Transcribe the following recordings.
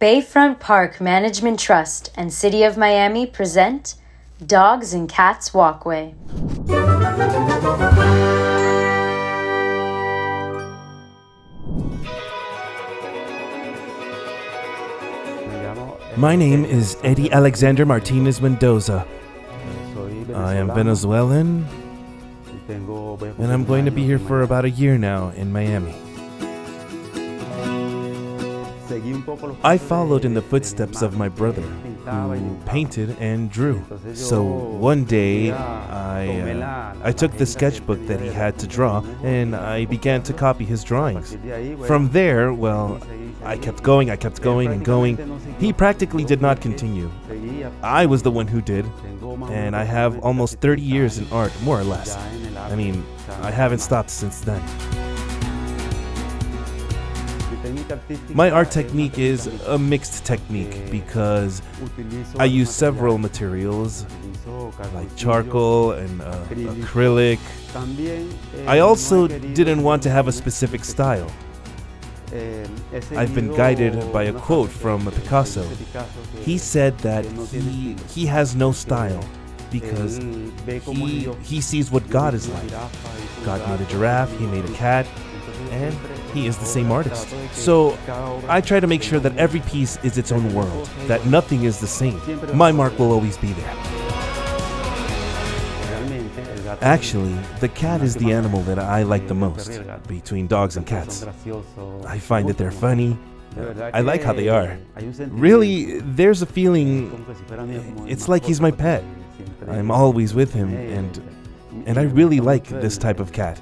Bayfront Park Management Trust and City of Miami present Dogs and Cats Walkway. My name is Eddie Alexander Martinez Mendoza. I am Venezuelan, and I'm going to be here for about a year now in Miami. I followed in the footsteps of my brother, who painted and drew. So one day, I, uh, I took the sketchbook that he had to draw and I began to copy his drawings. From there, well, I kept going, I kept going and going. He practically did not continue. I was the one who did, and I have almost 30 years in art, more or less. I mean, I haven't stopped since then. My art technique is a mixed technique because I use several materials like charcoal and uh, acrylic. I also didn't want to have a specific style. I've been guided by a quote from Picasso. He said that he, he has no style because he, he sees what God is like. God made a giraffe, he made a cat, and he is the same artist. So I try to make sure that every piece is its own world, that nothing is the same. My mark will always be there. Actually, the cat is the animal that I like the most between dogs and cats. I find that they're funny. I like how they are. Really, there's a feeling it's like he's my pet. I'm always with him and and I really like this type of cat.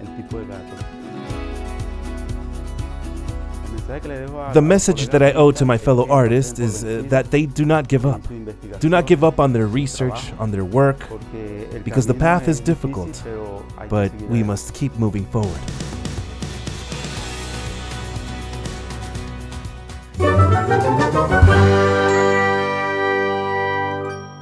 The message that I owe to my fellow artists is uh, that they do not give up. Do not give up on their research, on their work, because the path is difficult, but we must keep moving forward.